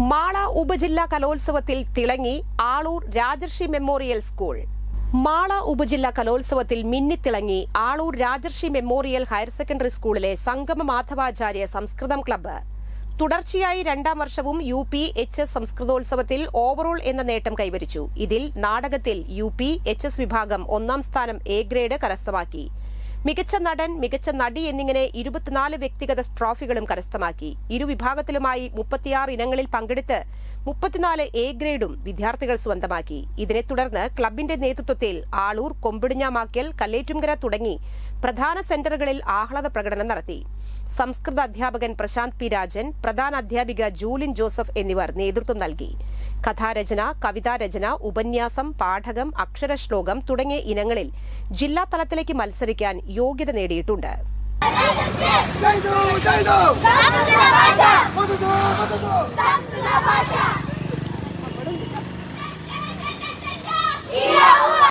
മാള ഉപജില്ലാ കലോത്സവത്തിൽ തിളങ്ങി ആളൂർ രാജർഷി മെമ്മോറിയൽ സ്കൂൾ. മാള ഉപജില്ലാ കലോത്സവത്തിൽ മിന്നിത്തിളങ്ങി Aloor Rajarshi memorial higher secondary സ്കൂളിലെ സംഗമ മാധവാചാര്യ സംസ്കൃതം ക്ലബ്ബ്. തുടർച്ചയായി രണ്ടാം വർഷവും യു പി എച്ച് എസ് സംസ്കൃതോത്സവത്തിൽ ഓവറോൾ എന്ന നേട്ടം കൈവരിച്ചു. ഇതിൽ നാടകത്തിൽ യു പി എച്ച് എസ് വിഭാഗം ഒന്നാം സ്ഥാനം എ ഗ്രേഡ് കരസ്ഥമാക്കി. മികച്ച നടൻ മികച്ച നടി എന്നിങ്ങനെ ഇരുപത്തിനാല് വ്യക്തിഗത ട്രോഫികളും കരസ്ഥമാക്കി. ഇരുവിഭാഗത്തിലുമായി മുപ്പത്തിയാറ് ഇനങ്ങളിൽ പങ്കെടുത്ത് മുപ്പത്തിനാല് എ ഗ്രേഡും വിദ്യാർത്ഥികൾ സ്വന്തമാക്കി. ഇതിനെ തുടർന്ന് ക്ലബിന്റെ നേതൃത്വത്തിൽ ആളൂർ കൊമ്പിടിഞ്ഞാമാക്കൽ കല്ലേറ്റുംകര തുടങ്ങി പ്രധാന സെന്ററുകളിൽ ആഹ്ലാദ പ്രകടനം നടത്തി. സംസ്കൃത അധ്യാപകൻ പ്രശാന്ത് പി രാജൻ പ്രധാന അധ്യാപിക ജൂലിൻ ജോസഫ് എന്നിവർ നേതൃത്വം നൽകി. കഥാരചന കവിതാരചന ഉപന്യാസം പാഠകം അക്ഷരശ്ലോകം തുടങ്ങിയ ഇനങ്ങളിൽ ജില്ലാ തലത്തിലേക്ക് മത്സരിക്കാൻ യോഗ്യത നേടിയിട്ടുണ്ട്.